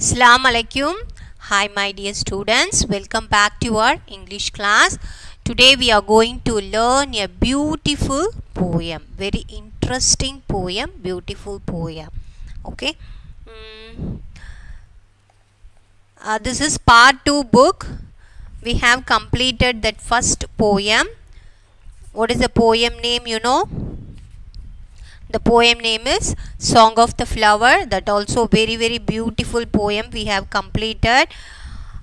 Assalamu alaikum. Hi my dear students. Welcome back to our English class. Today we are going to learn a beautiful poem. Very interesting poem. Beautiful poem. Okay. Mm. Uh, this is part 2 book. We have completed that first poem. What is the poem name you know? The poem name is song of the flower. That also very very beautiful poem we have completed.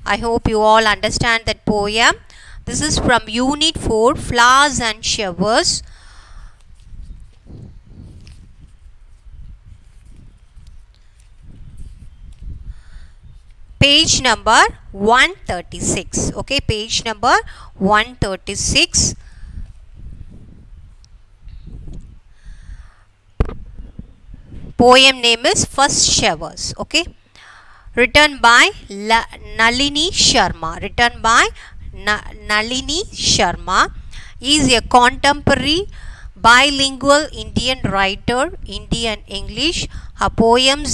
I hope you all understand that poem. This is from unit 4 flowers and showers. Page number 136 okay page number 136 poem name is first showers okay? Written by La- nalini sharma. Written by Na- nalini sharma. Is a contemporary bilingual indian writer indian english her poems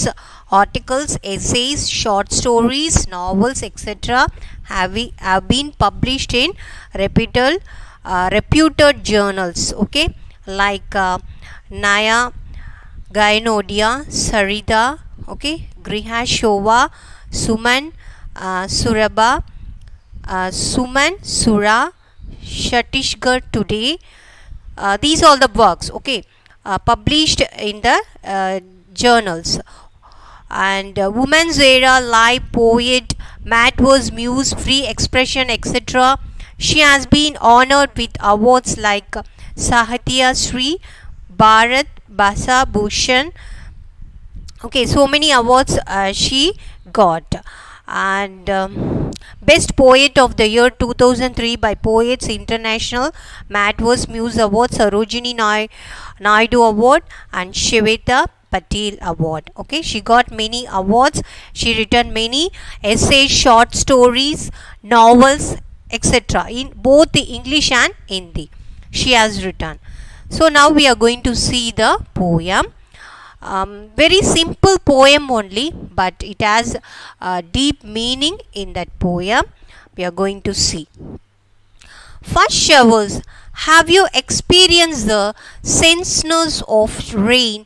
articles essays short stories novels etc have, have been published in reputed uh, reputed journals okay? Like uh, naya Gyanodaya, Sarita, okay, Grihshobha, Suman, uh, Suraba, uh, Suman, Sura, Chhattisgarh Today. Uh, these all the works, okay, uh, published in the uh, journals. And uh, Women's Era, Live, Poet, Metverse Muse, Free Expression, etc. She has been honored with awards like Sahitya Sri, Bharat Bhasha Bhushan. Okay, so many awards uh, she got. And um, Best Poet of the Year 2003 by Poets International, Metverse Muse Award, Sarojini Naidu Award, and Shiveta Patel Award. Okay, she got many awards. She written many essays, short stories, novels, etc. in both the English and Hindi. She has written. So now we are going to see the poem. Um, very simple poem only, but it has a deep meaning in that poem. We are going to see. First showers. Have you experienced the senseness of rain?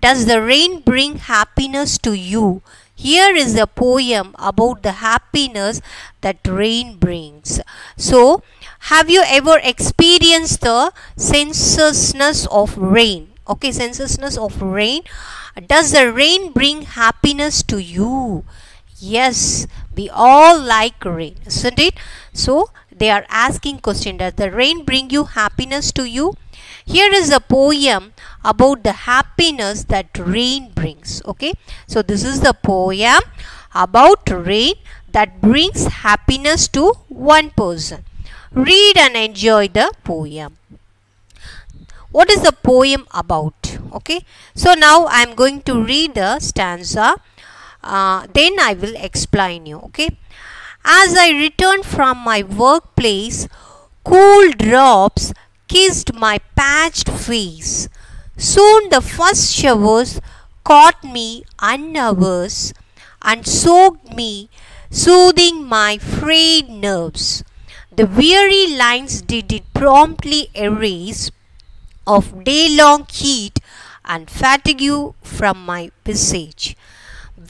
Does the rain bring happiness to you? Here is a poem about the happiness that rain brings. So, have you ever experienced the senselessness of rain? Okay, senselessness of rain. Does the rain bring happiness to you? Yes, we all like rain, isn't it? So, they are asking question, does the rain bring you happiness to you? Here is a poem about the happiness that rain brings. Okay, so this is the poem about rain that brings happiness to one person. Read and enjoy the poem. What is the poem about? Okay, so now I am going to read the stanza. Uh, then I will explain you. Okay, as I returned from my workplace, cool drops kissed my patched face. Soon the first showers caught me unawares and soaked me, soothing my frayed nerves. The weary lines did it promptly erase of day long heat and fatigue from my visage.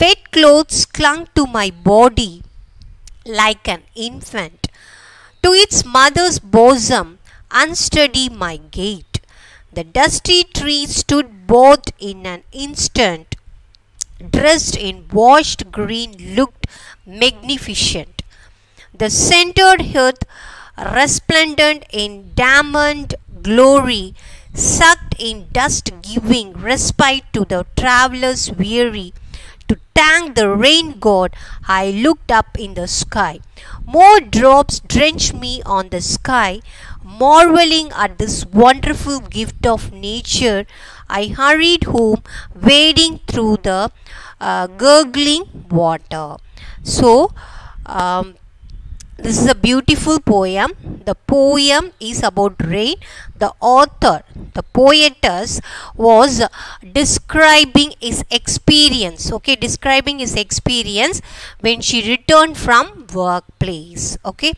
Wet clothes clung to my body like an infant. To its mother's bosom, unsteady my gait. The dusty tree stood both in an instant, dressed in washed green, looked magnificent. The centered earth, resplendent in diamond glory, sucked in dust, giving respite to the travelers weary. To thank the rain god, I looked up in the sky. More drops drenched me on the sky. Marveling at this wonderful gift of nature, I hurried home, wading through the uh, gurgling water. So, um, this is a beautiful poem. The poem is about rain. The author the poetess was describing his experience okay? Describing his experience when she returned from workplace okay?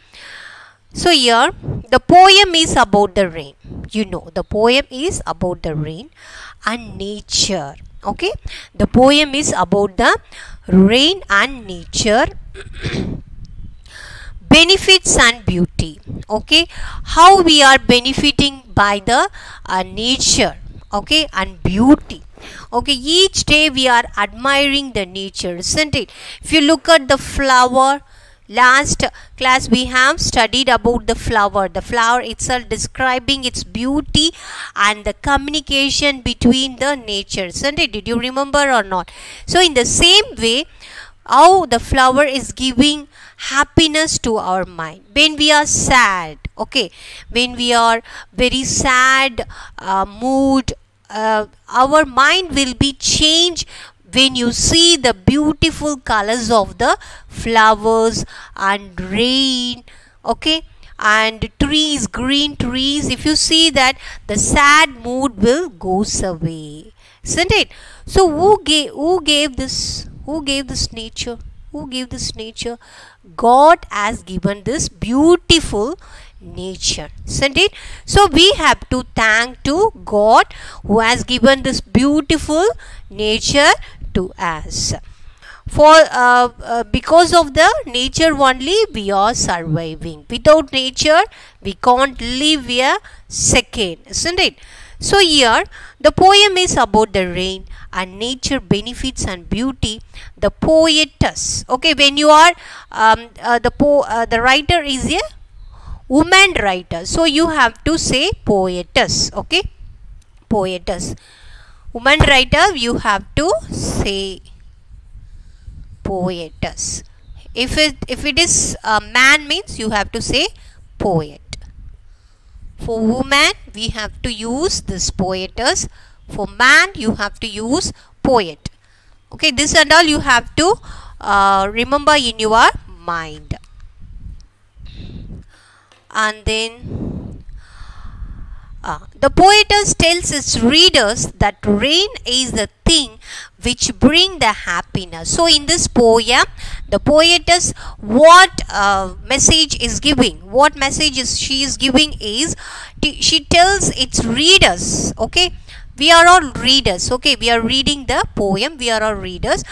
So here the poem is about the rain. You know the poem is about the rain and nature okay? The poem is about the rain and nature benefits and beauty. Okay? How we are benefiting by the uh, nature. Okay? And beauty. Okay? Each day we are admiring the nature isn't it? If you look at the flower last class we have studied about the flower. The flower itself describing its beauty and the communication between the nature isn't it? Did you remember or not? So in the same way how the flower is giving happiness to our mind. When we are sad okay when we are very sad uh, mood uh, our mind will be changed when you see the beautiful colors of the flowers and rain okay and trees green trees. If you see that the sad mood will goes away isn't it? So who gave who gave this who gave this nature? Who gave this nature god has given this beautiful nature isn't it? So we have to thank to god who has given this beautiful nature to us. For uh, uh, because of the nature only we are surviving. Without nature we can't live a second isn't it? So here the poem is about the rain and nature benefits and beauty. The poetess. Okay when you are um, uh, the po- uh, the writer is a woman writer. So you have to say poetess. Okay? Poetess. Woman writer you have to say poetess. If it if it is a man means you have to say poet for woman we have to use this poetess. For man you have to use poet. Okay this and all you have to uh, remember in your mind. And then uh, the poetess tells its readers that rain is the thing which bring the happiness. So in this poem the poetess what uh, message is giving? What message is she is giving is she tells its readers okay? We are all readers okay? We are reading the poem we are all readers.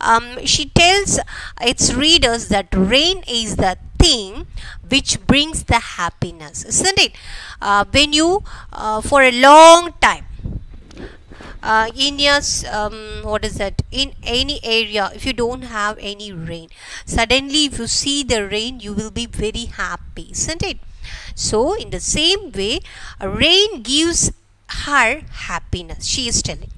Um, she tells its readers that rain is the thing which brings the happiness isn't it? Uh, when you uh, for a long time uh, in your um, what is that? In any area if you don't have any rain suddenly if you see the rain you will be very happy isn't it? So in the same way rain gives her happiness. She is telling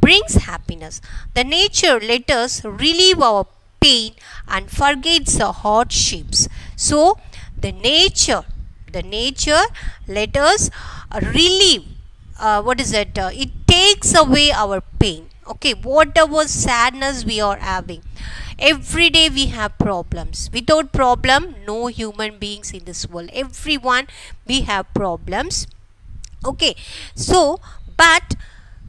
brings happiness. The nature let us relieve our pain and forgets the hardships. So the nature the nature let us relieve uh, what is it uh, it takes away our pain. Okay whatever sadness we are having every day we have problems. Without problem no human beings in this world. Everyone we have problems. Okay so but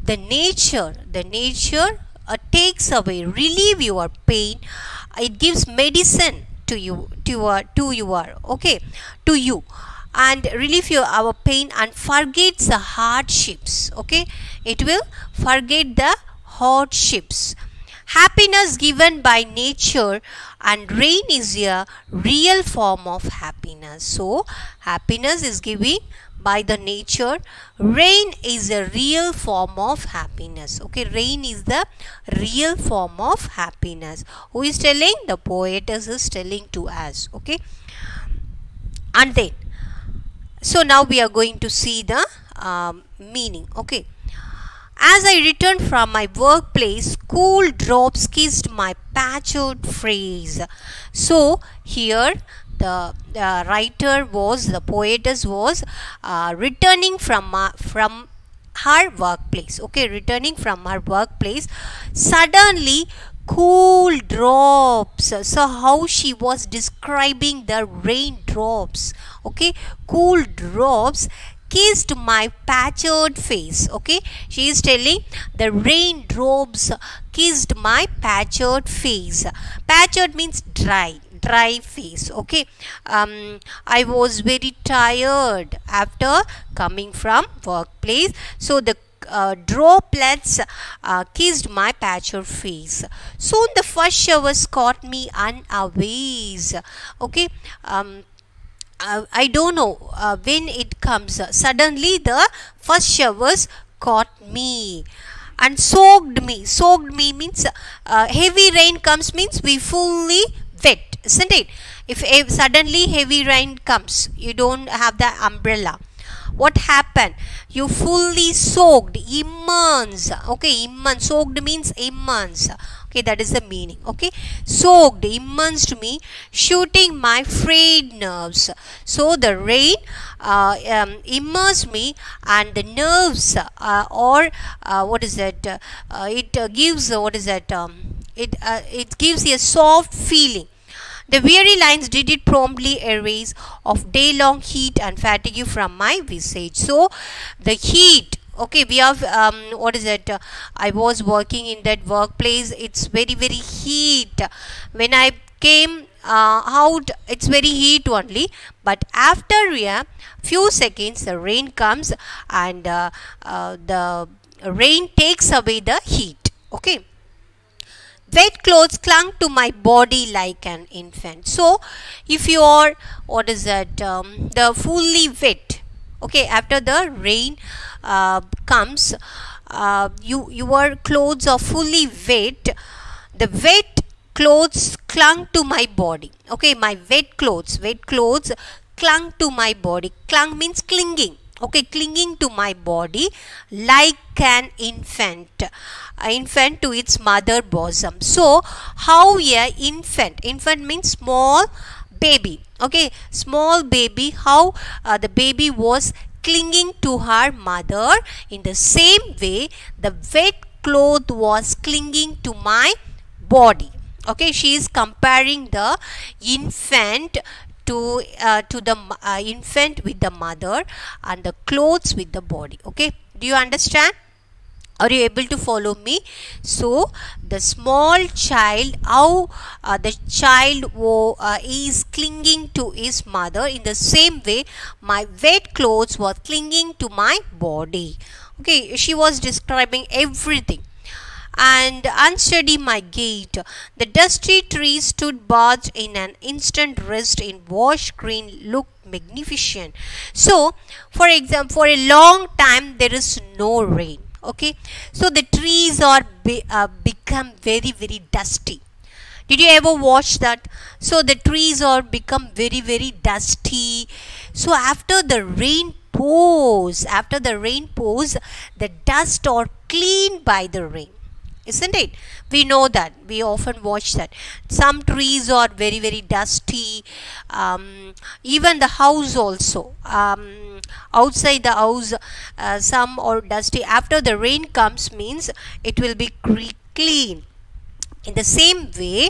the nature the nature uh, takes away relieve your pain. It gives medicine to you to your to your okay to you and relieve your our pain and forgets the hardships okay? It will forget the hardships. Happiness given by nature and rain is a real form of happiness. So happiness is given by the nature. Rain is a real form of happiness okay? Rain is the real form of happiness. Who is telling? The poetess is telling to us okay? And then so now we are going to see the um, meaning okay as I returned from my workplace, cool drops kissed my patched phrase. So here the, writer was, the poetess was uh, returning from uh, from her workplace. Okay, returning from her workplace, suddenly cool drops. So how she was describing the raindrops okay cool drops kissed my patched face okay. She is telling the raindrops kissed my patched face. Patched means dry dry face okay um, i was very tired after coming from workplace so the uh, droplets uh, kissed my patched face. Soon the first showers caught me unawares. Okay. Um, uh, I don't know uh, when it comes. Suddenly the first showers caught me and soaked me. Soaked me means uh, heavy rain comes means we fully isn't it? If, suddenly heavy rain comes, you don't have the umbrella. What happened? You fully soaked immense. Okay immense. Soaked means immense. Okay that is the meaning. Okay soaked immense to me shooting my frayed nerves. So the rain uh, um, immersed me and the nerves uh, or uh, what is that? Uh, it gives what is that? Um, it uh, it gives a soft feeling the weary lines did it promptly erase of day-long heat and fatigue from my visage. So, the heat okay we have um, what is it? Uh, i was working in that workplace. It's very very heat. When i came uh, out it's very heat only. But after a few seconds the rain comes and uh, uh the rain takes away the heat okay wet clothes clung to my body like an infant. So if you are what is that um, the fully wet okay after the rain uh, comes uh, you your clothes are fully wet the wet clothes clung to my body okay my wet clothes wet clothes clung to my body. Clung means clinging okay clinging to my body like an infant. Infant to its mother bosom. So how a infant? Infant means small baby. Okay small baby how uh, the baby was clinging to her mother in the same way the wet cloth was clinging to my body. Okay she is comparing the infant to uh, to the uh, infant with the mother and the clothes with the body okay? Do you understand? Are you able to follow me? So the small child how uh, the child uh, is clinging to his mother in the same way my wet clothes were clinging to my body okay? She was describing everything and unsteady my gait. The dusty trees stood bathed in an instant rest in wash green looked magnificent. So, for example, for a long time there is no rain. Okay, so the trees are be, uh, become very very dusty. Did you ever watch that? So the trees are become very very dusty. So after the rain pours, after the rain pours, the dust are cleaned by the rain isn't it? We know that. We often watch that. Some trees are very very dusty. Um, even the house also. Um, outside the house uh, some are dusty. After the rain comes means it will be clean. In the same way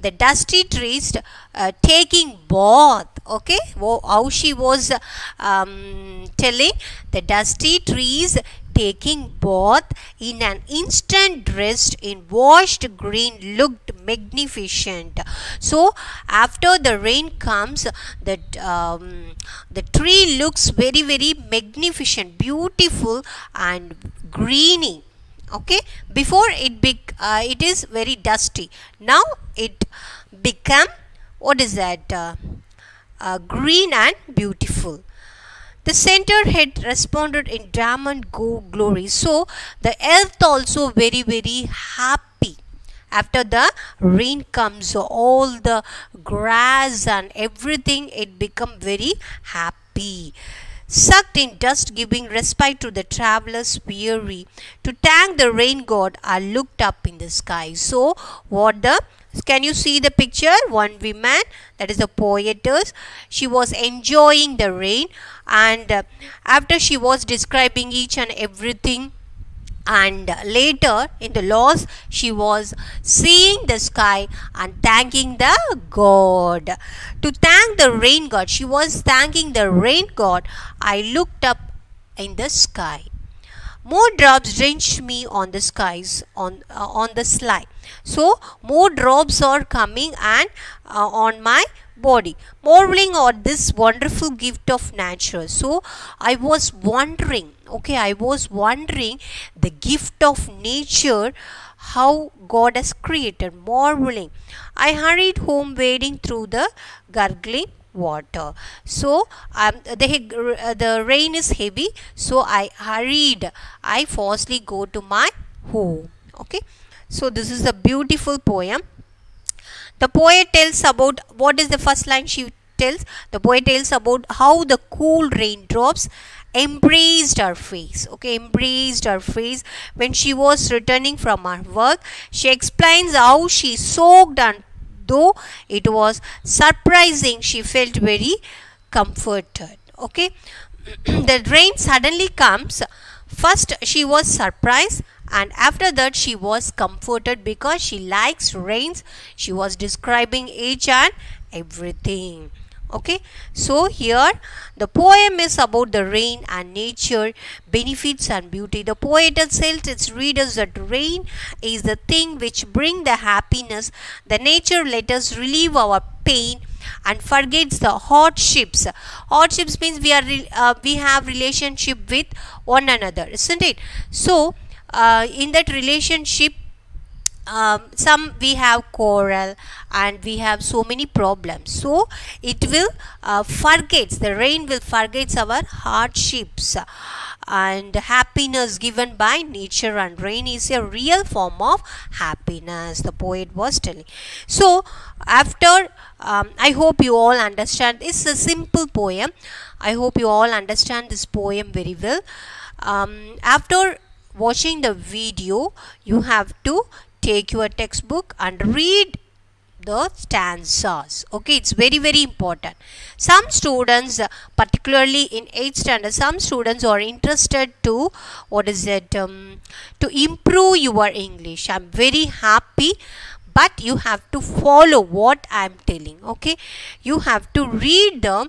the dusty trees uh, taking bath okay? How she was um, telling the dusty trees taking bath in an instant dressed in washed green looked magnificent. So after the rain comes the um, the tree looks very very magnificent beautiful and greeny. Okay? Before it be uh, it is very dusty. Now it become what is that uh, uh, green and beautiful the center had responded in diamond go glory. So the earth also very very happy. After the rain comes, all the grass and everything it become very happy sucked in dust giving respite to the travelers weary. To thank the rain god I looked up in the sky. So what the can you see the picture? One woman, that is a poetess. She was enjoying the rain and uh, after she was describing each and everything and later in the loss she was seeing the sky and thanking the god to thank the rain god she was thanking the rain god i looked up in the sky more drops drenched me on the skies on uh, on the sly. So more drops are coming and uh, on my body. Marveling at this wonderful gift of nature. So i was wondering okay i was wondering the gift of nature how god has created. Marveling. I hurried home wading through the gurgling water. So um, the, uh, the rain is heavy so i hurried. I fastly go to my home. Okay? So this is a beautiful poem. The poet tells about what is the first line she tells? The poet tells about how the cool raindrops embraced her face. Okay? Embraced her face. When she was returning from her work she explains how she soaked and though it was surprising she felt very comforted okay? The rain suddenly comes. First she was surprised and after that she was comforted because she likes rains. She was describing each and everything okay? So here the poem is about the rain and nature benefits and beauty. The poet tells its readers that rain is the thing which bring the happiness. The nature let us relieve our pain and forgets the hardships. Hardships means we are uh, we have relationship with one another isn't it? So uh, in that relationship um, some we have coral and we have so many problems. So it will uh, forgets the rain will forgets our hardships and happiness given by nature and rain is a real form of happiness the poet was telling. So after um, i hope you all understand it's a simple poem. I hope you all understand this poem very well. Um, after watching the video you have to take your textbook and read the stanzas. Okay it's very very important. Some students particularly in 8th standard some students are interested to what is it um, to improve your english. I'm very happy but you have to follow what i'm telling okay? You have to read the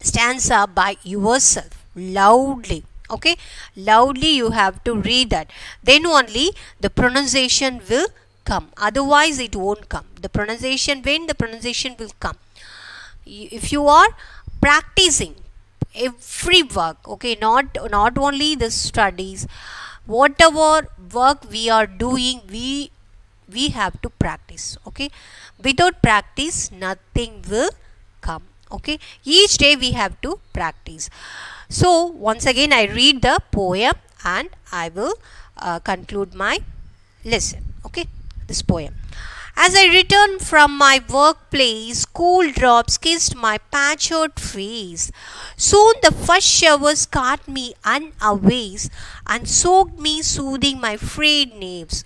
stanza by yourself loudly okay? Loudly you have to read that. Then only the pronunciation will come. Otherwise it won't come. The pronunciation when the pronunciation will come? If you are practicing every work okay? Not not only the studies whatever work we are doing we we have to practice okay? Without practice nothing will come okay? Each day we have to practice so once again I read the poem and I will uh, conclude my lesson. Okay, this poem. As I returned from my workplace, cool drops kissed my patched face. Soon the first showers caught me unawares and soaked me, soothing my frayed nerves.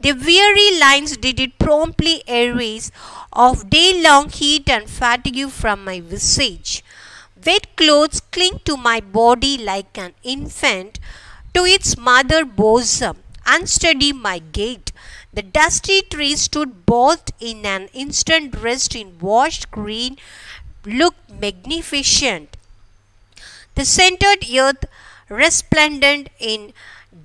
The weary lines did it promptly erase of day-long heat and fatigue from my visage. Wet clothes cling to my body like an infant to its mother bosom. Unsteady my gait. The dusty tree stood both in an instant rest in washed green, looked magnificent. The centered earth, resplendent in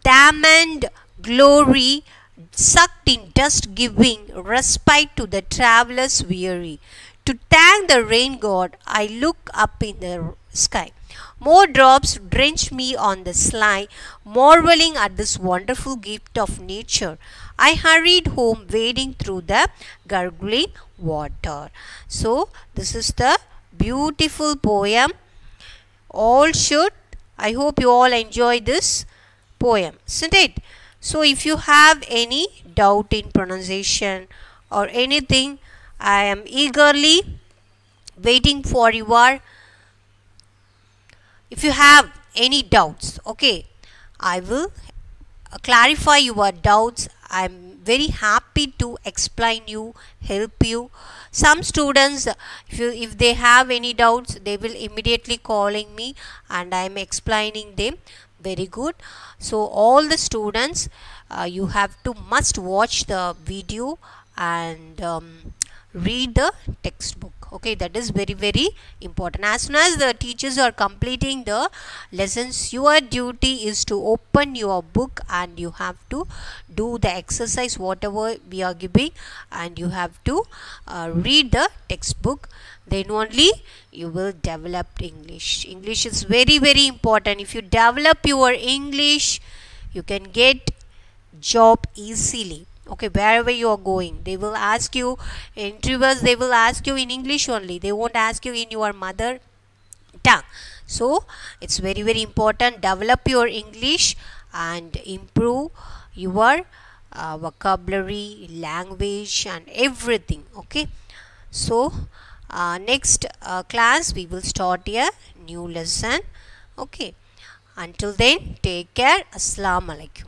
diamond glory, sucked in dust, giving respite to the travelers weary. To thank the rain god, I look up in the sky. More drops drench me on the sly, marveling at this wonderful gift of nature. I hurried home, wading through the gurgling water. So, this is the beautiful poem. All should, I hope you all enjoy this poem, isn't it? So, if you have any doubt in pronunciation or anything, I am eagerly waiting for your if you have any doubts okay? I will clarify your doubts. I am very happy to explain you help you. Some students if you if they have any doubts they will immediately calling me and I am explaining them. Very good. So all the students uh, you have to must watch the video and um, read the textbook. Okay that is very very important. As soon as the teachers are completing the lessons your duty is to open your book and you have to do the exercise whatever we are giving and you have to uh, read the textbook. Then only you will develop english. English is very very important. If you develop your english you can get job easily okay wherever you are going they will ask you interviewers they will ask you in english only. They won't ask you in your mother tongue. So it's very very important develop your english and improve your uh, vocabulary language and everything okay? So uh, next uh, class we will start a new lesson okay? Until then take care. Assalamu alaikum